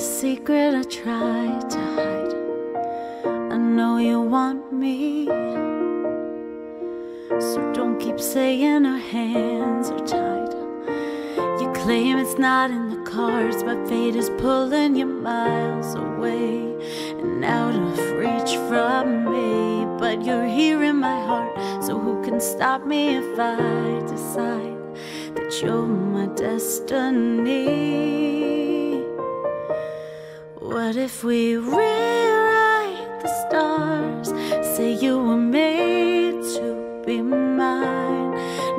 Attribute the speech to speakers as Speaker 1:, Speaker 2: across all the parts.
Speaker 1: secret I try to hide. I know you want me. So don't keep saying our hands are tied. You claim it's not in the cards, but fate is pulling you miles away and out of reach from me. But you're here in my heart, so who can stop me if I decide that you're my destiny? What if we rewrite the stars? Say you were made to be mine.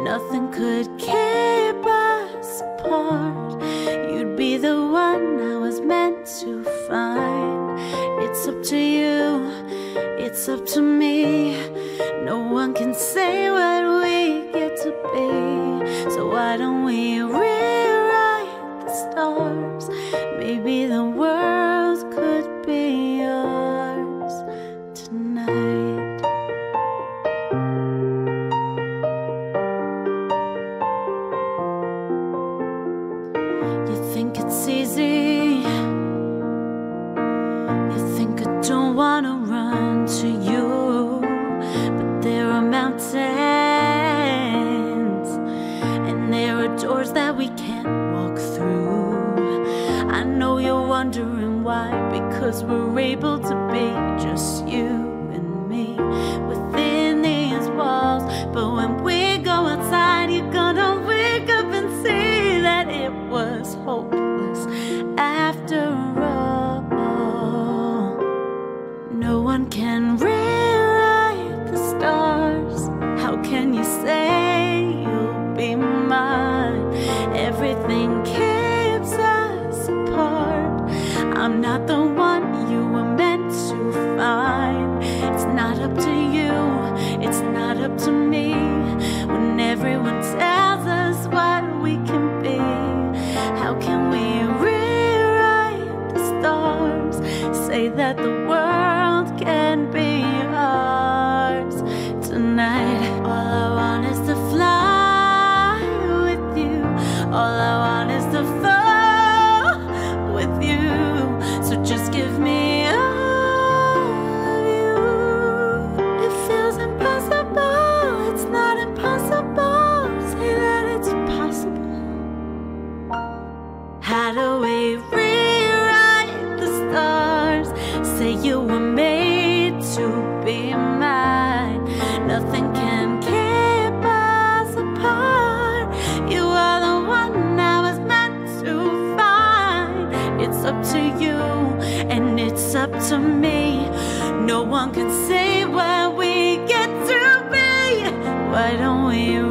Speaker 1: Nothing could keep us apart. You'd be the one I was meant to find. It's up to you, it's up to me. No one can say what think it's easy. You think I don't wanna run to you, but there are mountains and there are doors that we can't walk through. I know you're wondering why, because we're able to be just you and me within can were made to be mine. Nothing can keep us apart. You are the one I was meant to find. It's up to you, and it's up to me. No one can say where we get to be. Why don't we